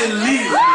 can leave.